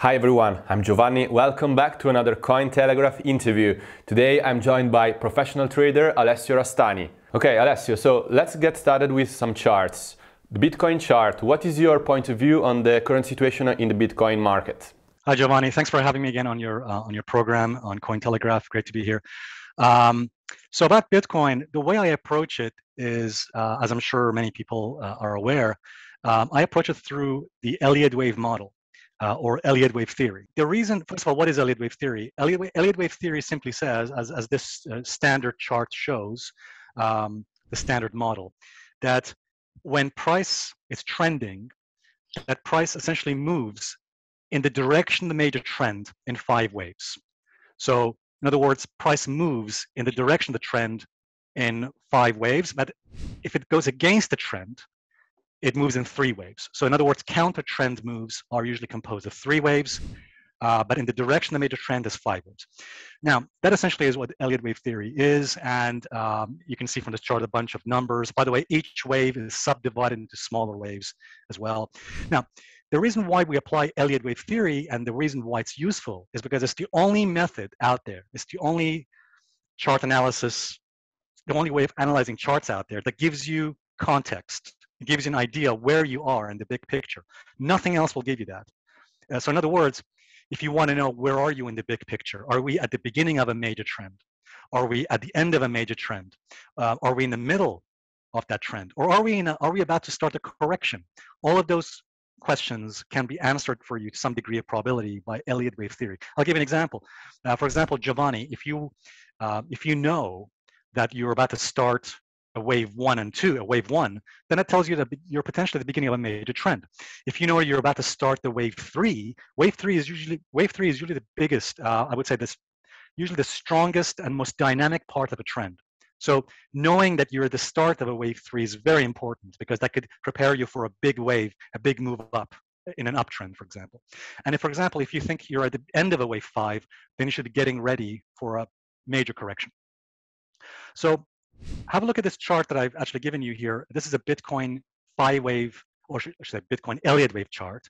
Hi everyone, I'm Giovanni. Welcome back to another Cointelegraph interview. Today I'm joined by professional trader Alessio Rastani. Okay, Alessio, so let's get started with some charts. The Bitcoin chart, what is your point of view on the current situation in the Bitcoin market? Hi Giovanni, thanks for having me again on your uh, on your program on Cointelegraph. Great to be here. Um, so about Bitcoin, the way I approach it is, uh, as I'm sure many people uh, are aware, um, I approach it through the Elliott wave model uh, or Elliott wave theory. The reason, first of all, what is Elliott wave theory? Elliott, Elliott wave theory simply says, as, as this uh, standard chart shows, um, the standard model, that when price is trending, that price essentially moves in the direction of the major trend in five waves. So in other words, price moves in the direction of the trend in five waves, but if it goes against the trend, it moves in three waves. So in other words, counter trend moves are usually composed of three waves, uh, but in the direction of the major trend is five waves. Now, that essentially is what Elliott wave theory is, and um, you can see from this chart a bunch of numbers. By the way, each wave is subdivided into smaller waves as well. Now, the reason why we apply Elliott wave theory and the reason why it's useful is because it's the only method out there, it's the only chart analysis, the only way of analyzing charts out there that gives you context it gives you an idea where you are in the big picture. Nothing else will give you that. Uh, so in other words, if you want to know where are you in the big picture, are we at the beginning of a major trend? Are we at the end of a major trend? Uh, are we in the middle of that trend? Or are we, in a, are we about to start a correction? All of those questions can be answered for you to some degree of probability by Elliott wave theory. I'll give an example. Uh, for example, Giovanni, if you, uh, if you know that you're about to start a wave one and two, a wave one, then it tells you that you're potentially the beginning of a major trend. If you know you're about to start the wave three, wave three is usually wave three is usually the biggest. Uh, I would say this, usually the strongest and most dynamic part of a trend. So knowing that you're at the start of a wave three is very important because that could prepare you for a big wave, a big move up in an uptrend, for example. And if, for example, if you think you're at the end of a wave five, then you should be getting ready for a major correction. So have a look at this chart that I've actually given you here. This is a Bitcoin five wave, or should I say Bitcoin Elliott wave chart.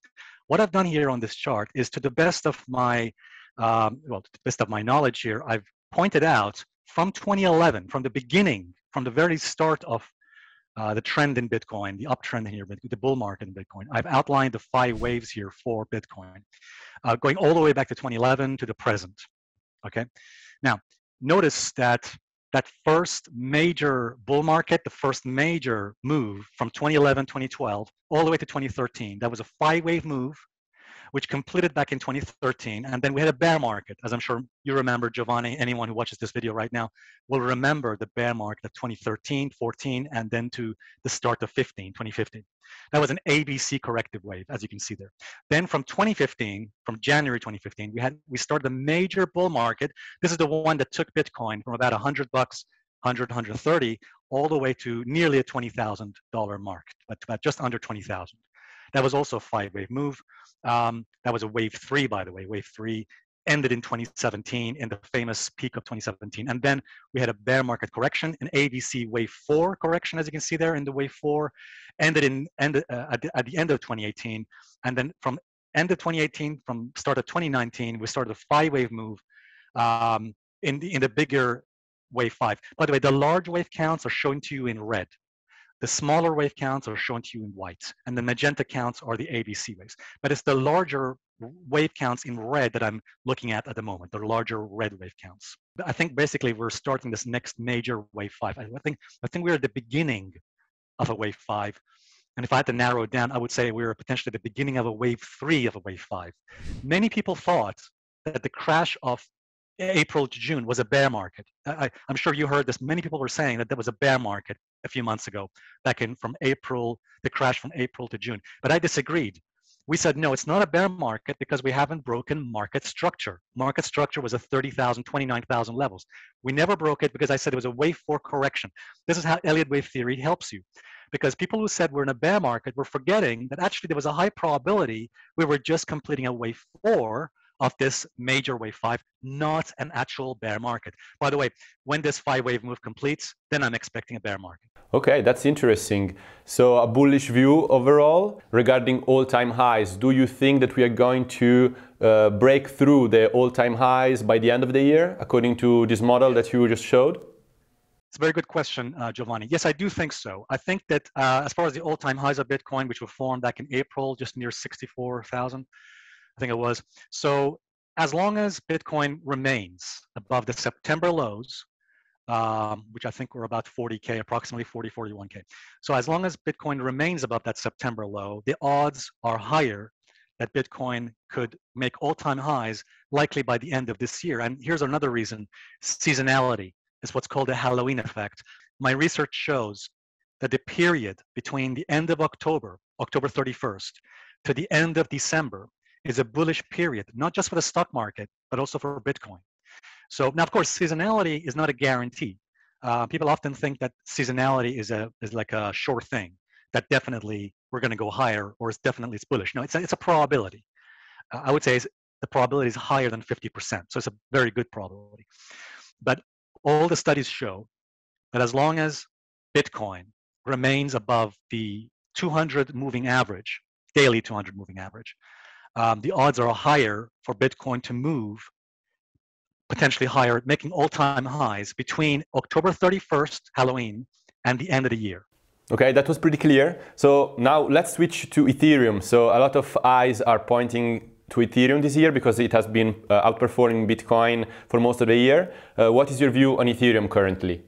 What I've done here on this chart is to the best of my, um, well, to the best of my knowledge here, I've pointed out from 2011, from the beginning, from the very start of uh, the trend in Bitcoin, the uptrend here, the bull market in Bitcoin. I've outlined the five waves here for Bitcoin, uh, going all the way back to 2011 to the present. Okay. Now, notice that that first major bull market, the first major move from 2011, 2012, all the way to 2013, that was a five wave move which completed back in 2013. And then we had a bear market, as I'm sure you remember, Giovanni, anyone who watches this video right now will remember the bear market of 2013, 14, and then to the start of 15, 2015. That was an ABC corrective wave, as you can see there. Then from 2015, from January 2015, we had we started a major bull market. This is the one that took Bitcoin from about 100 bucks 100, 130, all the way to nearly a $20,000 mark, but, but just under 20,000. That was also a five wave move. Um, that was a wave three, by the way. Wave three ended in 2017 in the famous peak of 2017. And then we had a bear market correction, an ABC wave four correction, as you can see there in the wave four, ended in ended, uh, at, the, at the end of 2018. And then from end of 2018, from start of 2019, we started a five wave move um, in, the, in the bigger wave five. By the way, the large wave counts are shown to you in red. The smaller wave counts are shown to you in white, and the magenta counts are the ABC waves. But it's the larger wave counts in red that I'm looking at at the moment, the larger red wave counts. I think basically we're starting this next major wave five. I think, I think we're at the beginning of a wave five. And if I had to narrow it down, I would say we're potentially the beginning of a wave three of a wave five. Many people thought that the crash of April to June was a bear market. I, am sure you heard this. Many people were saying that there was a bear market a few months ago, back in from April, the crash from April to June. But I disagreed. We said, no, it's not a bear market because we haven't broken market structure. Market structure was a 30,000, 29,000 levels. We never broke it because I said it was a wave four correction. This is how Elliott wave theory helps you. Because people who said we're in a bear market were forgetting that actually there was a high probability we were just completing a wave four of this major wave five, not an actual bear market. By the way, when this five wave move completes, then I'm expecting a bear market. Okay, that's interesting. So a bullish view overall regarding all-time highs. Do you think that we are going to uh, break through the all-time highs by the end of the year, according to this model that you just showed? It's a very good question, uh, Giovanni. Yes, I do think so. I think that uh, as far as the all-time highs of Bitcoin, which were formed back in April, just near 64,000, I think it was. So as long as Bitcoin remains above the September lows, um, which I think were about 40K, approximately 40, 41K. So as long as Bitcoin remains above that September low, the odds are higher that Bitcoin could make all-time highs likely by the end of this year. And here's another reason, seasonality is what's called the Halloween effect. My research shows that the period between the end of October, October 31st, to the end of December is a bullish period, not just for the stock market, but also for Bitcoin. So now, of course, seasonality is not a guarantee. Uh, people often think that seasonality is a is like a sure thing that definitely we're going to go higher or it's definitely it's bullish. No, it's a, it's a probability. Uh, I would say the probability is higher than 50%. So it's a very good probability. But all the studies show that as long as Bitcoin remains above the 200 moving average, daily 200 moving average, um, the odds are higher for Bitcoin to move potentially higher, making all-time highs between October 31st, Halloween, and the end of the year. Okay, that was pretty clear. So now let's switch to Ethereum. So a lot of eyes are pointing to Ethereum this year because it has been uh, outperforming Bitcoin for most of the year. Uh, what is your view on Ethereum currently?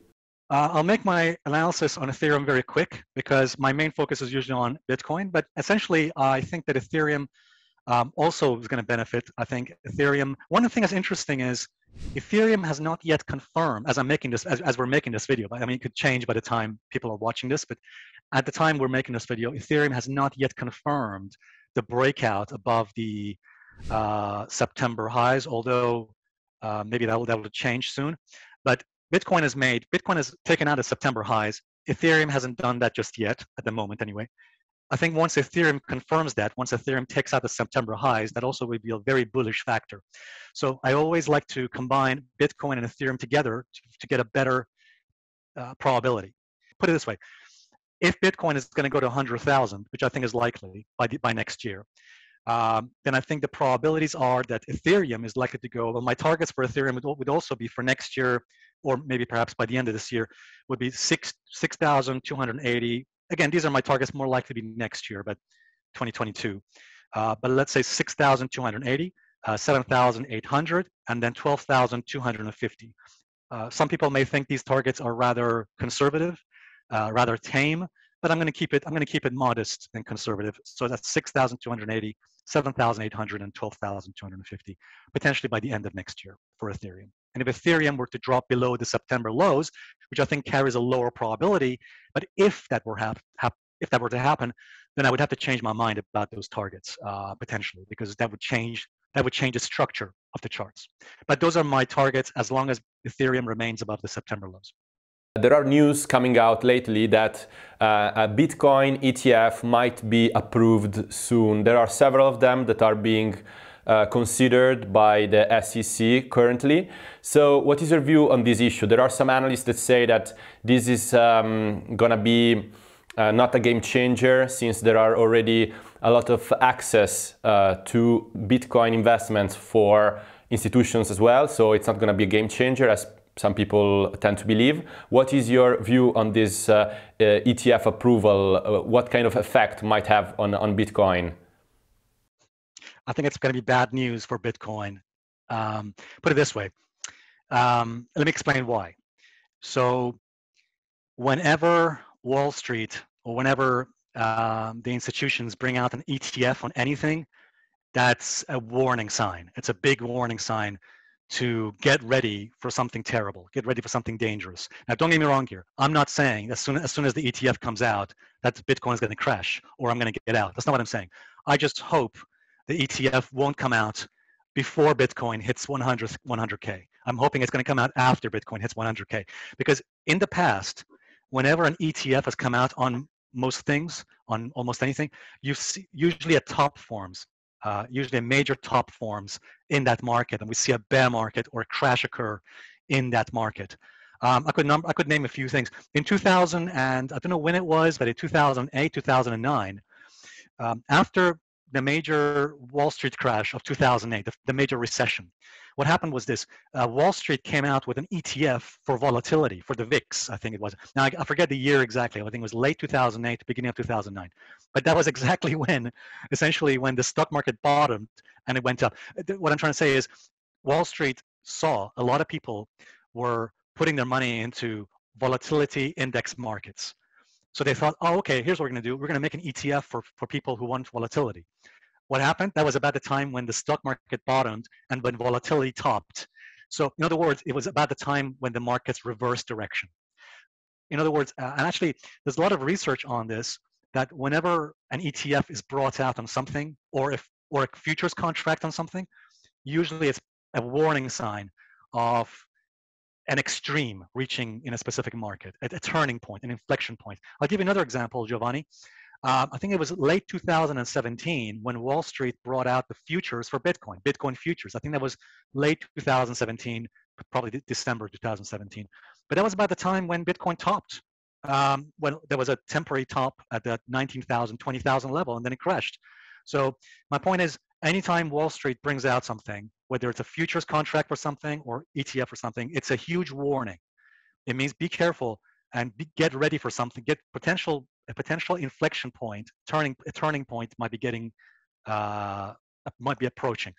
Uh, I'll make my analysis on Ethereum very quick because my main focus is usually on Bitcoin. But essentially, I think that Ethereum um, also is going to benefit. I think Ethereum. One of the things that's interesting is Ethereum has not yet confirmed, as I'm making this, as, as we're making this video. I mean, it could change by the time people are watching this, but at the time we're making this video, Ethereum has not yet confirmed the breakout above the uh, September highs, although uh, maybe that will, that will change soon. But Bitcoin has made, Bitcoin has taken out the September highs. Ethereum hasn't done that just yet, at the moment anyway. I think once Ethereum confirms that, once Ethereum takes out the September highs, that also would be a very bullish factor. So I always like to combine Bitcoin and Ethereum together to, to get a better uh, probability. Put it this way, if Bitcoin is going to go to 100,000, which I think is likely by, the, by next year, um, then I think the probabilities are that Ethereum is likely to go. Well, my targets for Ethereum would, would also be for next year, or maybe perhaps by the end of this year, would be 6,280 Again, these are my targets. More likely to be next year, but 2022. Uh, but let's say 6,280, uh, 7,800, and then 12,250. Uh, some people may think these targets are rather conservative, uh, rather tame, but I'm going to keep it. I'm going to keep it modest and conservative. So that's 6,280, 7,800, and 12,250, potentially by the end of next year for Ethereum. And if Ethereum were to drop below the September lows, which I think carries a lower probability, but if that were hap- hap- if that were to happen, then I would have to change my mind about those targets uh, potentially because that would change that would change the structure of the charts. But those are my targets as long as Ethereum remains above the September lows. There are news coming out lately that uh, a Bitcoin ETF might be approved soon. There are several of them that are being uh, considered by the SEC currently. So, what is your view on this issue? There are some analysts that say that this is um, going to be uh, not a game changer since there are already a lot of access uh, to Bitcoin investments for institutions as well. So, it's not going to be a game changer as some people tend to believe. What is your view on this uh, uh, ETF approval? What kind of effect might have on, on Bitcoin? I think it's going to be bad news for Bitcoin. Um, put it this way. Um, let me explain why. So, whenever Wall Street or whenever um, the institutions bring out an ETF on anything, that's a warning sign. It's a big warning sign to get ready for something terrible, get ready for something dangerous. Now, don't get me wrong here. I'm not saying as soon as, soon as the ETF comes out that Bitcoin is going to crash or I'm going to get out. That's not what I'm saying. I just hope the ETF won't come out before Bitcoin hits 100, 100K. I'm hoping it's going to come out after Bitcoin hits 100K. Because in the past, whenever an ETF has come out on most things, on almost anything, you see usually a top forms uh, usually a major top forms in that market, and we see a bear market or a crash occur in that market. Um, I could number, I could name a few things. In 2000 and I don't know when it was, but in 2008, 2009, um, after the major Wall Street crash of 2008, the, the major recession, what happened was this: uh, Wall Street came out with an ETF for volatility for the VIX, I think it was. Now I, I forget the year exactly. I think it was late 2008, beginning of 2009. But that was exactly when, essentially, when the stock market bottomed and it went up. What I'm trying to say is, Wall Street saw a lot of people were putting their money into volatility index markets. So they thought, oh, okay, here's what we're going to do. We're going to make an ETF for, for people who want volatility. What happened? That was about the time when the stock market bottomed and when volatility topped. So, in other words, it was about the time when the markets reversed direction. In other words, uh, and actually, there's a lot of research on this that whenever an ETF is brought out on something, or if or a futures contract on something, usually it's a warning sign of an extreme reaching in a specific market, a, a, turning point, an inflection point. I'll give you another example, Giovanni. Uh, I think it was late 2017 when Wall Street brought out the futures for Bitcoin, Bitcoin futures. I think that was late 2017, probably December 2017. But that was about the time when Bitcoin topped. Um, when there was a temporary top at the 19,000, 20,000 level, and then it crashed. So my point is, anytime Wall Street brings out something, whether it's a futures contract for something or ETF or something, it's a huge warning. It means be careful and be, get ready for something. Get potential a potential inflection point, turning a turning point might be getting uh, might be approaching.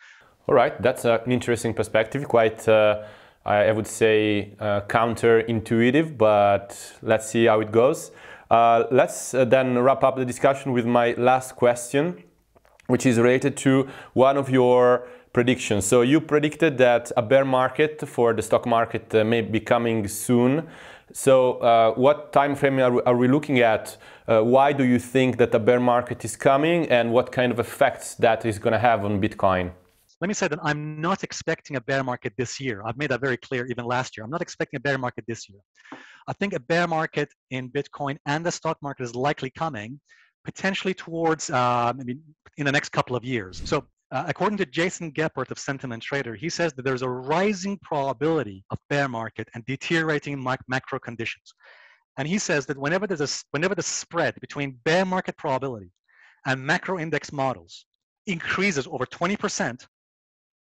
All right, that's an interesting perspective. Quite, uh, I would say, uh, counterintuitive, but let's see how it goes. Uh, let's uh, then wrap up the discussion with my last question which is related to one of your predictions. So you predicted that a bear market for the stock market uh, may be coming soon. So uh, what time frame are we, are we looking at? Uh, why do you think that a bear market is coming and what kind of effects that is going to have on Bitcoin? Let me say that I'm not expecting a bear market this year. I've made that very clear even last year. I'm not expecting a bear market this year. I think a bear market in Bitcoin and the stock market is likely coming potentially towards, uh, I mean, in the next couple of years. So uh, according to Jason Goepfert of SentimenTrader, he says that there's a rising probability of bear market and deteriorating macro conditions. And he says that whenever there's a, whenever the spread between bear market probability and macro index models increases over 20%,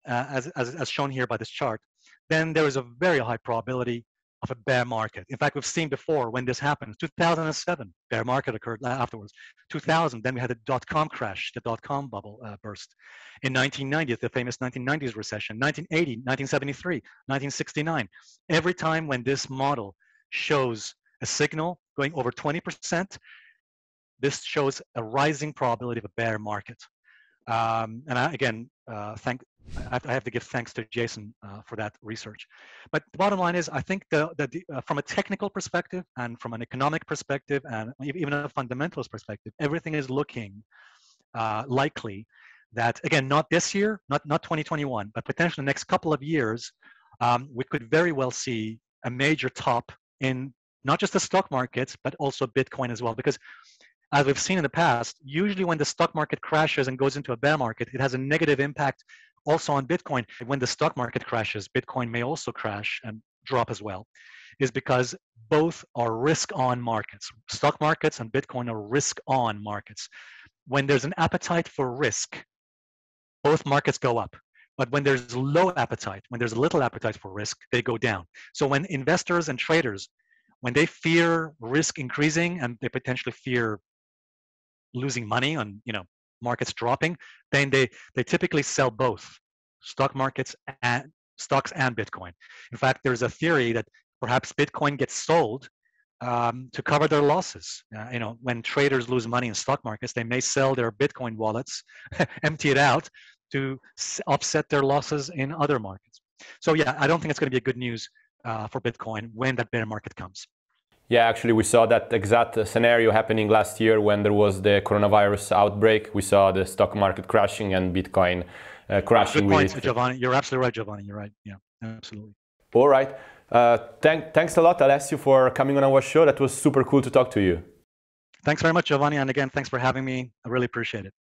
uh, as, as, as shown here by this chart, then there is a very high probability of a bear market. In fact, we've seen before when this happened. 2007, bear market occurred afterwards. 2000, then we had the dot-com crash, the dot-com bubble uh, burst. In 1990, the famous 1990s recession. 1980, 1973, 1969. Every time when this model shows a signal going over 20%, this shows a rising probability of a bear market. Um, and I, again, uh, thank I have to give thanks to Jason uh, for that research. But the bottom line is, I think the, the, uh, from a technical perspective and from an economic perspective and even a fundamentalist perspective, everything is looking uh, likely that, again, not this year, not, not 2021, but potentially the next couple of years, um, we could very well see a major top in not just the stock markets, but also Bitcoin as well. Because as we've seen in the past, usually when the stock market crashes and goes into a bear market, it has a negative impact also on Bitcoin, when the stock market crashes, Bitcoin may also crash and drop as well, is because both are risk on markets. Stock markets and Bitcoin are risk on markets. When there's an appetite for risk, both markets go up. But when there's low appetite, when there's little appetite for risk, they go down. So when investors and traders, when they fear risk increasing and they potentially fear losing money on you know markets dropping, then they, they typically sell both stock markets and stocks and Bitcoin. In fact, there's a theory that perhaps Bitcoin gets sold um, to cover their losses. Uh, you know, when traders lose money in stock markets, they may sell their Bitcoin wallets, empty it out to offset their losses in other markets. So yeah, I don't think it's going to be a good news uh, for Bitcoin when that bear market comes. Yeah, actually, we saw that exact scenario happening last year when there was the coronavirus outbreak. We saw the stock market crashing and Bitcoin uh, crashing. Good point, Giovanni. You're absolutely right, Giovanni. You're right. Yeah, absolutely. All right. Uh, thank, thanks a lot, Alessio, for coming on our show. That was super cool to talk to you. Thanks very much, Giovanni. And again, thanks for having me. I really appreciate it.